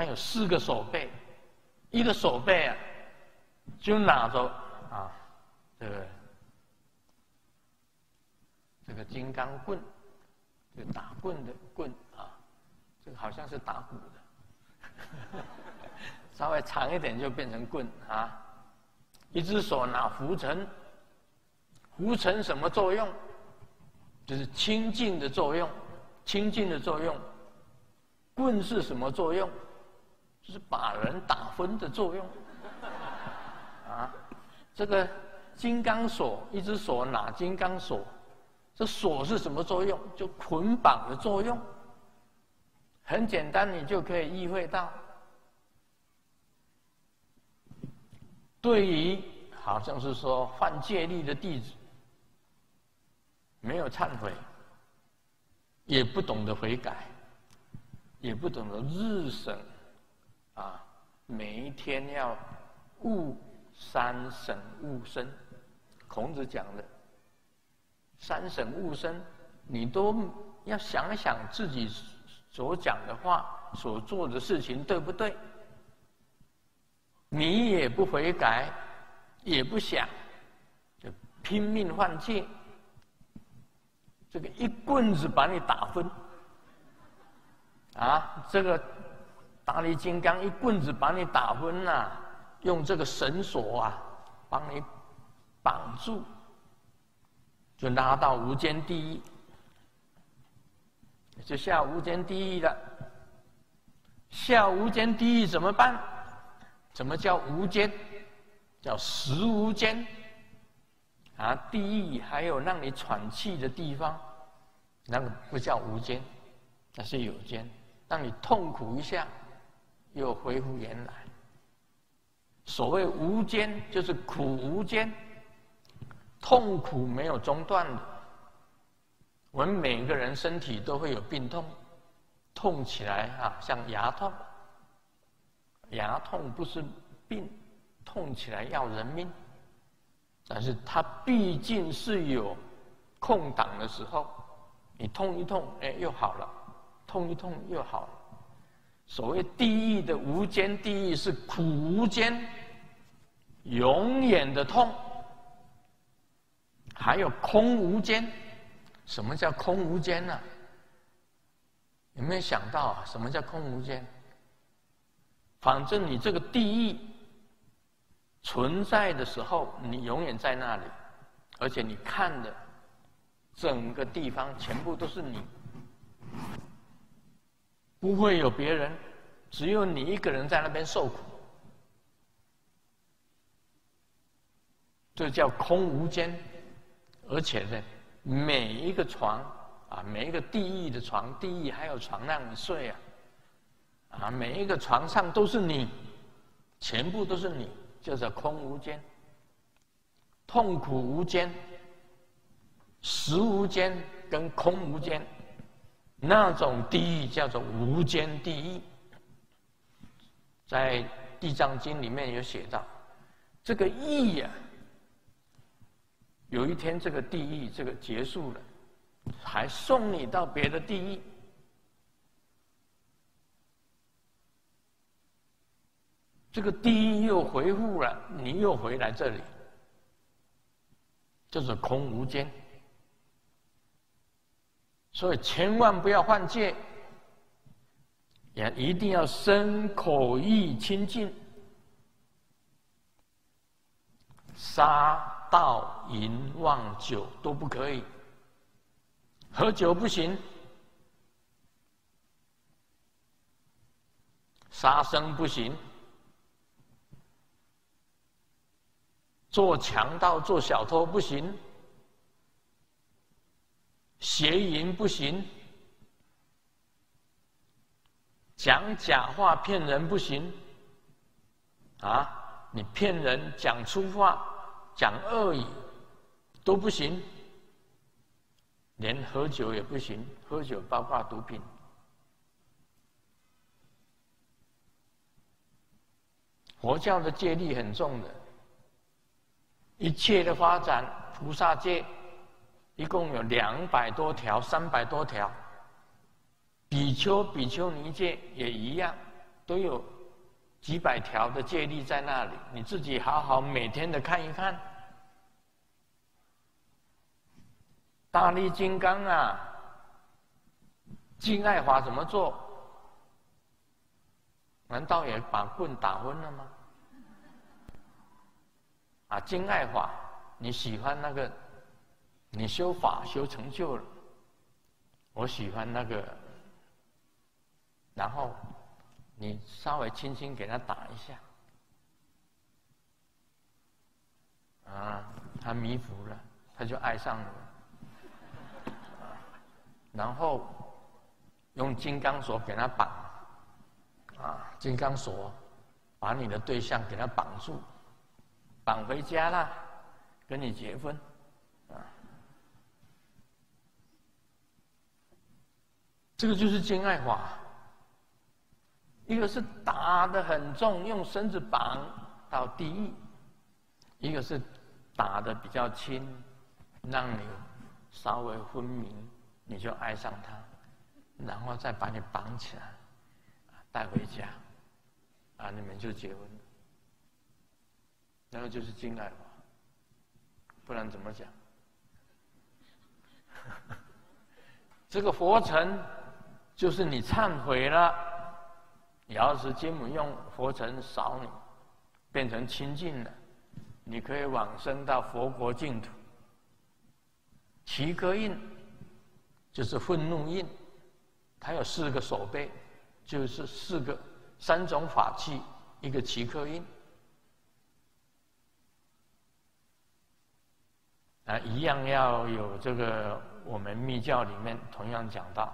他有四个手背，一个手背啊，就拿着啊，这个这个金刚棍，就打棍的棍啊，这个好像是打鼓的，稍微长一点就变成棍啊。一只手拿拂尘，拂尘什么作用？就是清净的作用，清净的作用。棍是什么作用？是把人打昏的作用。啊，这个金刚锁，一只手拿金刚锁，这锁是什么作用？就捆绑的作用。很简单，你就可以意会到。对于好像是说犯戒律的弟子，没有忏悔，也不懂得悔改，也不懂得日省，每一天要悟三省悟身，孔子讲的三省悟身，你都要想想自己所讲的话、所做的事情对不对。你也不悔改，也不想，就拼命犯戒，这个一棍子把你打昏，啊，这个大力金刚一棍子把你打昏呐，用这个绳索啊，帮你绑住，就拉到无间地狱，就下无间地狱了。下无间地狱怎么办？怎么叫无间？叫实无间。啊，地狱还有让你喘气的地方，那个不叫无间，那是有间，让你痛苦一下，又恢复原来。所谓无间，就是苦无间，痛苦没有中断的。我们每个人身体都会有病痛，痛起来啊，像牙痛。牙痛不是病，痛起来要人命。但是它毕竟是有空档的时候，你痛一痛，哎，又好了；痛一痛又好了。所谓地狱的无间地狱是苦无间，永远的痛。还有空无间，什么叫空无间呢？有没有想到啊？什么叫空无间？反正你这个地狱存在的时候，你永远在那里，而且你看的整个地方全部都是你，不会有别人，只有你一个人在那边受苦，这叫空无间，而且呢，每一个床啊，每一个地狱的床，地狱还有床让你睡啊。啊，每一个床上都是你，全部都是你，就是空无间，痛苦无间，实无间跟空无间，那种地狱叫做无间地狱。在《地藏经》里面有写到，这个意呀，有一天这个地狱这个结束了，还送你到别的地狱。这个地狱又回复了，你又回来这里，就是空无间。所以千万不要犯戒，也一定要身口意清净，杀盗淫妄酒都不可以，喝酒不行，杀生不行。做强盗、做小偷不行，邪淫不行，讲假话骗人不行，啊，你骗人、讲粗话、讲恶语都不行，连喝酒也不行，喝酒包括毒品，佛教的戒律很重的。一切的发展，菩萨戒一共有两百多条、三百多条。比丘、比丘尼戒也一样，都有几百条的戒律在那里，你自己好好每天的看一看。大力金刚啊，金爱法怎么做？难道也把棍打昏了吗？啊，金爱法，你喜欢那个？你修法修成就了，我喜欢那个，然后你稍微轻轻给他打一下，啊，他迷糊了，他就爱上了。然后用金刚锁给他绑，啊，金刚锁把你的对象给他绑住，绑回家了，跟你结婚，这个就是金爱法。一个是打的很重，用绳子绑到地狱；一个是打的比较轻，让你稍微昏迷。你就爱上他，然后再把你绑起来，带回家，啊，你们就结婚了。那个就是金爱法，不然怎么讲？这个佛尘就是你忏悔了，要是金母用佛尘扫你，变成清净了，你可以往生到佛国净土。七颗印。就是愤怒印，它有四个手背，就是四个三种法器，一个齐克印，啊，一样要有这个我们密教里面同样讲到，